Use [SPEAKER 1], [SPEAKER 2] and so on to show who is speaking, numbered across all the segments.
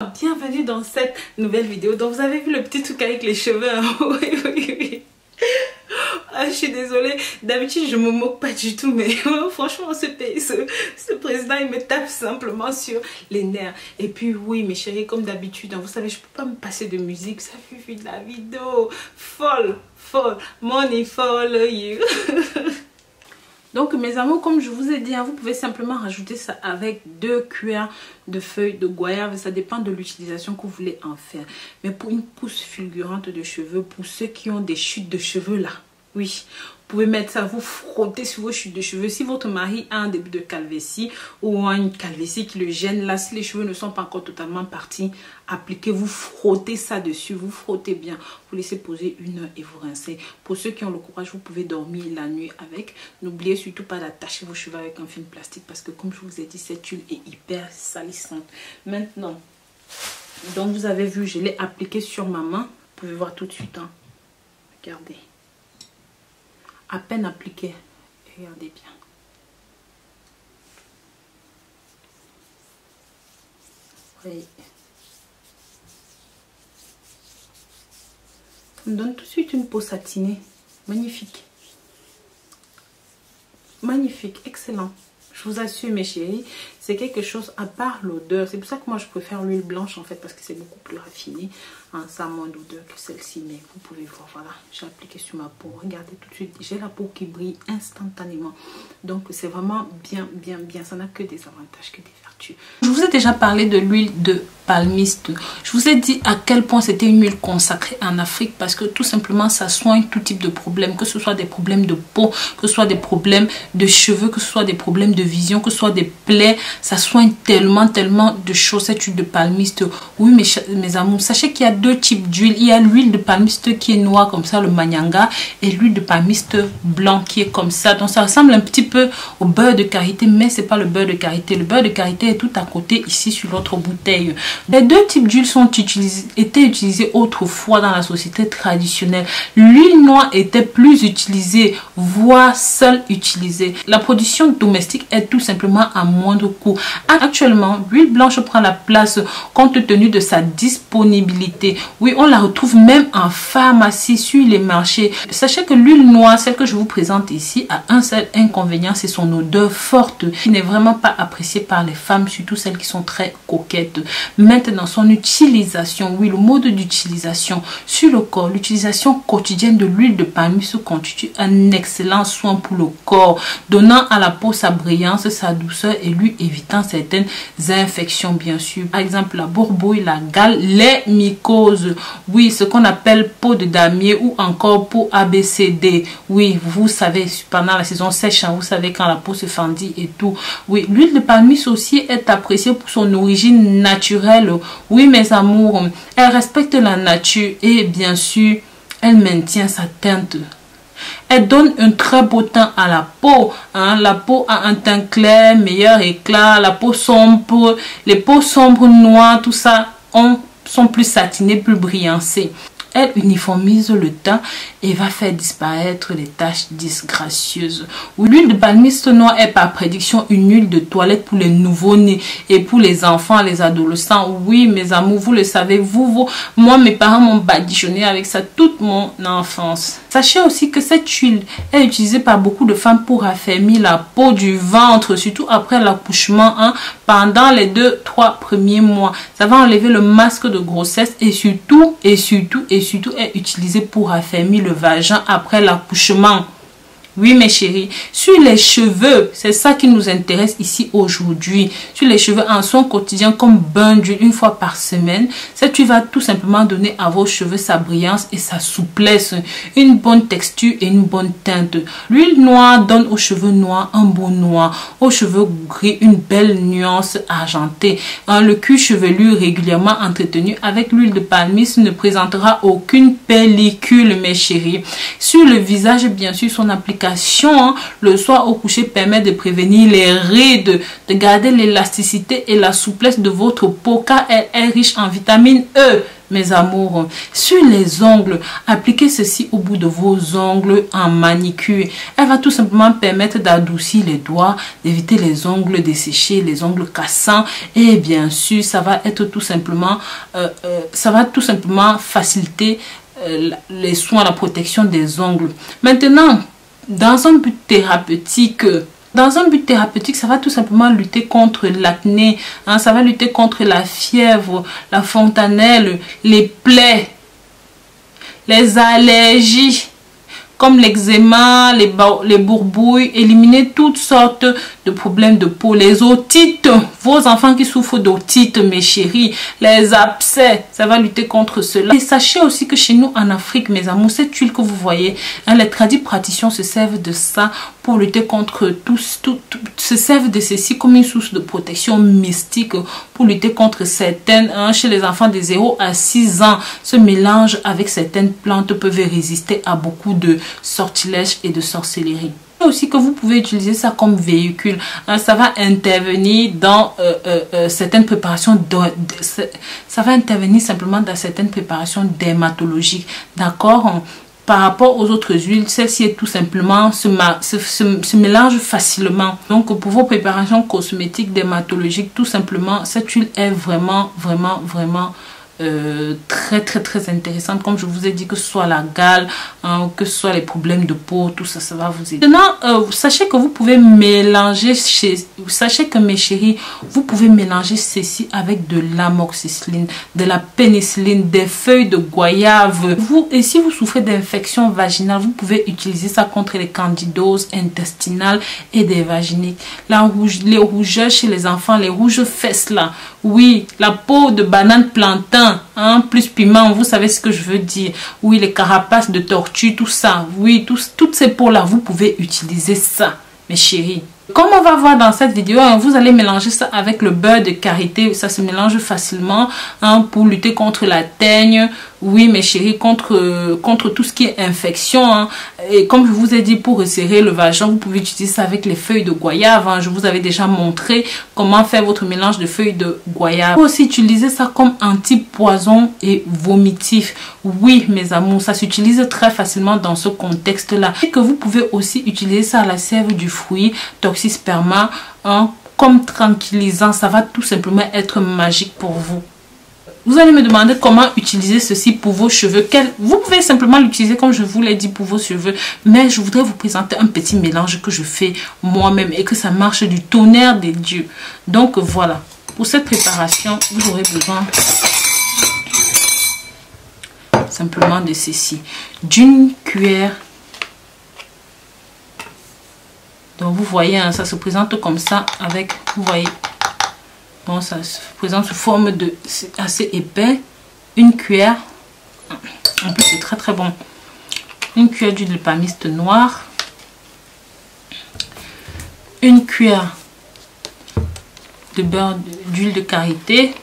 [SPEAKER 1] Bienvenue dans cette nouvelle vidéo. Donc vous avez vu le petit truc avec les cheveux. Oui, oui, oui. Ah, je suis désolée. D'habitude, je me moque pas du tout. Mais franchement, ce, ce, ce, président, il me tape simplement sur les nerfs. Et puis, oui, mes chéris, comme d'habitude, hein, vous savez, je peux pas me passer de musique. Ça fait de la vidéo. Folle, folle. Money, folle, you. Donc mes amours, comme je vous ai dit, hein, vous pouvez simplement rajouter ça avec deux cuillères de feuilles de goyave. Ça dépend de l'utilisation que vous voulez en faire. Mais pour une pousse fulgurante de cheveux, pour ceux qui ont des chutes de cheveux là, oui, pouvez mettre ça, vous frotter sur vos chutes de cheveux. Si votre mari a un début de calvitie ou une calvitie qui le gêne, là, si les cheveux ne sont pas encore totalement partis, appliquez, vous frottez ça dessus, vous frottez bien. Vous laissez poser une heure et vous rincez. Pour ceux qui ont le courage, vous pouvez dormir la nuit avec. N'oubliez surtout pas d'attacher vos cheveux avec un film plastique parce que comme je vous ai dit, cette huile est hyper salissante. Maintenant, donc vous avez vu, je l'ai appliqué sur ma main. Vous pouvez voir tout de suite. Hein. Regardez à peine appliqué. Regardez bien. Oui. Ça me donne tout de suite une peau satinée. Magnifique. Magnifique, excellent. Je vous assure mes chéris, c'est quelque chose à part l'odeur. C'est pour ça que moi je préfère l'huile blanche en fait parce que c'est beaucoup plus raffiné. Hein, ça a moins d'odeur que celle-ci mais vous pouvez voir, voilà, j'ai appliqué sur ma peau. Regardez tout de suite, j'ai la peau qui brille instantanément. Donc c'est vraiment bien, bien, bien. Ça n'a que des avantages, que des vertus. Je vous ai déjà parlé de l'huile de palmiste. Je vous ai dit à quel point c'était une huile consacrée en Afrique parce que tout simplement ça soigne tout type de problèmes, que ce soit des problèmes de peau, que ce soit des problèmes de cheveux, que ce soit des problèmes de vision, que ce soit des plaies. Ça soigne tellement, tellement de choses cette huile de palmiste. Oui mes, mes amours, sachez qu'il y a deux types d'huile. Il y a l'huile de palmiste qui est noire comme ça, le manyanga, et l'huile de palmiste blanc qui est comme ça. Donc ça ressemble un petit peu au beurre de karité, mais c'est pas le beurre de karité. Le beurre de karité est tout à côté ici sur l'autre bouteille. Les deux types d'huile sont utilisés, étaient utilisés autrefois dans la société traditionnelle. L'huile noire était plus utilisée, voire seule utilisée. La production domestique est tout simplement à moindre coût. Actuellement, l'huile blanche prend la place compte tenu de sa disponibilité. Oui, on la retrouve même en pharmacie sur les marchés. Sachez que l'huile noire, celle que je vous présente ici, a un seul inconvénient, c'est son odeur forte qui n'est vraiment pas appréciée par les femmes, surtout celles qui sont très coquettes. Maintenant, son utilisation, oui, le mode d'utilisation sur le corps, l'utilisation quotidienne de l'huile de palme se constitue un excellent soin pour le corps, donnant à la peau sa brillance, sa douceur et lui certaines infections, bien sûr. Par exemple, la bourbouille, la gale, les mycoses, oui, ce qu'on appelle peau de damier ou encore peau ABCD. Oui, vous savez, pendant la saison sèche, hein, vous savez quand la peau se fendit et tout. Oui, l'huile de palmiste aussi est appréciée pour son origine naturelle. Oui, mes amours, elle respecte la nature et bien sûr, elle maintient sa teinte. Elle donne un très beau teint à la peau. Hein. La peau a un teint clair, meilleur éclat. La peau sombre, les peaux sombres, noires, tout ça ont, sont plus satinées, plus brillancées. Elle uniformise le teint et va faire disparaître les taches disgracieuses. L'huile de palmiste noir est par prédiction une huile de toilette pour les nouveaux-nés et pour les enfants, les adolescents. Oui, mes amours, vous le savez, vous, vous moi, mes parents m'ont badigeonné avec ça toute mon enfance. Sachez aussi que cette huile est utilisée par beaucoup de femmes pour affermir la peau du ventre, surtout après l'accouchement, hein, pendant les deux, trois premiers mois. Ça va enlever le masque de grossesse et surtout, et surtout, et surtout est utilisé pour affermir le vagin après l'accouchement. Oui, mes chéris, sur les cheveux, c'est ça qui nous intéresse ici aujourd'hui. Sur les cheveux en son quotidien comme bain d'huile une fois par semaine, cette huile va tout simplement donner à vos cheveux sa brillance et sa souplesse, une bonne texture et une bonne teinte. L'huile noire donne aux cheveux noirs un beau noir, aux cheveux gris une belle nuance argentée. le cuir chevelu régulièrement entretenu avec l'huile de palmiste ne présentera aucune pellicule, mes chéris. Sur le visage, bien sûr, son application hein, le soir au coucher permet de prévenir les rides, de garder l'élasticité et la souplesse de votre peau car elle est riche en vitamine E mes amours. Sur les ongles, appliquez ceci au bout de vos ongles en manicure. Elle va tout simplement permettre d'adoucir les doigts, d'éviter les ongles desséchés, les ongles cassants. Et bien sûr, ça va être tout simplement, euh, euh, ça va tout simplement faciliter euh, les soins, la protection des ongles. Maintenant, dans un but thérapeutique, dans un but thérapeutique, ça va tout simplement lutter contre l'acné, hein, ça va lutter contre la fièvre, la fontanelle, les plaies, les allergies comme l'eczéma, les, les bourbouilles, éliminer toutes sortes de problèmes de peau, les otites, vos enfants qui souffrent d'otites, mes chéris, les abcès, ça va lutter contre cela. Et sachez aussi que chez nous en Afrique, mes amours, cette huile que vous voyez, hein, les tradis praticiens se servent de ça pour lutter contre tous, tout, se servent de ceci comme une source de protection mystique pour lutter contre certaines, hein, chez les enfants de 0 à 6 ans, ce mélange avec certaines plantes peuvent résister à beaucoup de sortilèges et de sorcellerie aussi que vous pouvez utiliser ça comme véhicule. Hein, ça va intervenir dans euh, euh, euh, certaines préparations. ça va intervenir simplement dans certaines préparations dermatologiques. D'accord par rapport aux autres huiles, celle-ci est tout simplement se, se, mélange facilement. Donc pour vos préparations cosmétiques dermatologiques, tout simplement, cette huile est vraiment, vraiment, vraiment euh, très très très intéressante. Comme je vous ai dit que ce soit la gale hein, que ce soit les problèmes de peau tout ça ça va vous aider. Maintenant euh, sachez que vous pouvez mélanger chez sachez que mes chéris vous pouvez mélanger ceci avec de l'amoxicilline de la pénicilline des feuilles de goyave. Vous et si vous souffrez d'infection vaginale vous pouvez utiliser ça contre les candidoses intestinales et des vaginites la rouge les rougeurs chez les enfants les rouges fesses là. Oui la peau de banane plantain hein, plus piment, vous savez ce que je veux dire. Oui, les carapaces de tortue, tout ça. Oui, toutes ces peaux-là, vous pouvez utiliser ça, mes chéris. Comme on va voir dans cette vidéo, hein, vous allez mélanger ça avec le beurre de karité. Ça se mélange facilement hein, pour lutter contre la teigne. Oui, mes chéris, contre, contre tout ce qui est infection. Hein. Et comme je vous ai dit, pour resserrer le vagin, vous pouvez utiliser ça avec les feuilles de goyave. Je vous avais déjà montré comment faire votre mélange de feuilles de goyave. Vous pouvez aussi utiliser ça comme anti-poison et vomitif. Oui, mes amours, ça s'utilise très facilement dans ce contexte-là. Et que vous pouvez aussi utiliser ça à la sève du fruit toxisperma hein, comme tranquillisant. Ça va tout simplement être magique pour vous. Vous allez me demander comment utiliser ceci pour vos cheveux. Quel... Vous pouvez simplement l'utiliser comme je vous l'ai dit pour vos cheveux. Mais je voudrais vous présenter un petit mélange que je fais moi-même et que ça marche du tonnerre des dieux. Donc voilà. Pour cette préparation, vous aurez besoin simplement de ceci. D'une cuillère. Donc vous voyez, hein, ça se présente comme ça avec, vous voyez, Ça se présente sous forme de... assez épais. Une cuillère. En plus, c'est très très bon. Une cuillère d'huile de palmiste noire. Une cuillère de beurre d'huile de karité.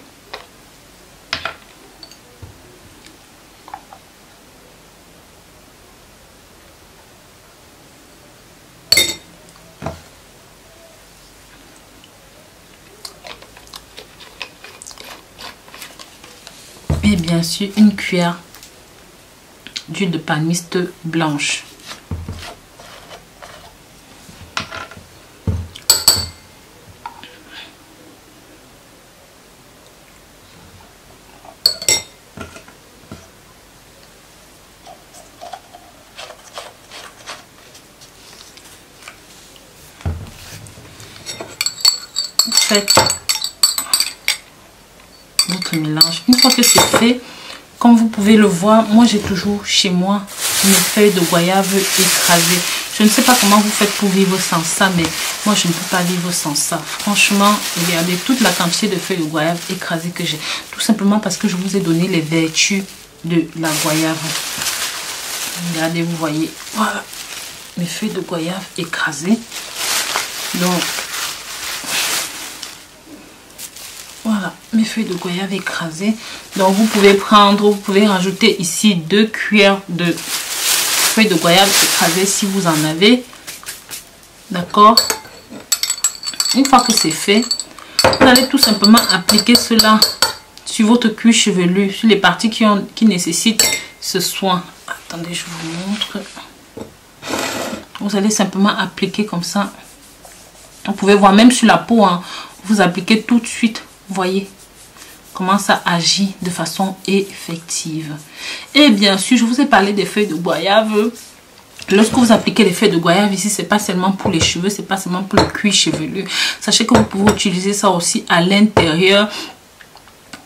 [SPEAKER 1] Une cuillère d'huile de palmiste blanche. Faites mélange. Une fois que c'est fait, comme vous pouvez le voir, moi j'ai toujours chez moi mes feuilles de goyave écrasées. Je ne sais pas comment vous faites pour vivre sans ça, mais moi je ne peux pas vivre sans ça. Franchement, regardez toute la quantité de feuilles de goyave écrasées que j'ai. Tout simplement parce que je vous ai donné les vertus de la goyave. Regardez, vous voyez, voilà, mes feuilles de goyave écrasées. Donc, voilà mes feuilles de goyave écrasées donc vous pouvez prendre vous pouvez rajouter ici deux cuillères de feuilles de goyave écrasées si vous en avez D'accord? Une fois que c'est fait, vous allez tout simplement appliquer cela sur votre cuir chevelu, sur les parties qui, ont, qui nécessitent ce soin. Attendez, je vous montre. Vous allez simplement appliquer comme ça. Vous pouvez voir même sur la peau, hein, vous appliquez tout de suite. voyez comment ça agit de façon effective. Et bien sûr, je vous ai parlé des feuilles de goyave. Lorsque vous appliquez les feuilles de goyave ici, c'est pas seulement pour les cheveux, c'est pas seulement pour le cuir chevelu. Sachez que vous pouvez utiliser ça aussi à l'intérieur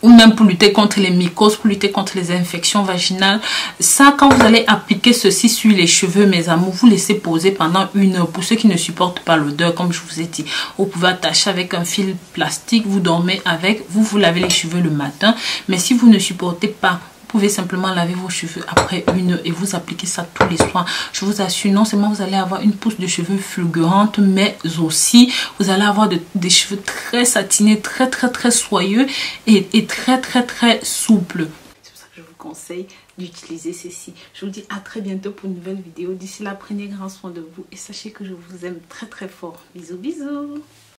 [SPEAKER 1] ou même pour lutter contre les mycoses, pour lutter contre les infections vaginales. Ça, quand vous allez appliquer ceci sur les cheveux, mes amours, vous laissez poser pendant une heure. Pour ceux qui ne supportent pas l'odeur, comme je vous ai dit, vous pouvez attacher avec un fil plastique, vous dormez avec, vous vous lavez les cheveux le matin. Mais si vous ne supportez pas pouvez simplement laver vos cheveux après une heure et vous appliquer ça tous les soirs. Je vous assure, non seulement vous allez avoir une pousse de cheveux fulgurante, mais aussi vous allez avoir des cheveux très satinés, très très très soyeux et, et très très très souples. C'est pour ça que je vous conseille d'utiliser ceci. Je vous dis à très bientôt pour une nouvelle vidéo. D'ici là, prenez grand soin de vous et sachez que je vous aime très très fort. Bisous bisous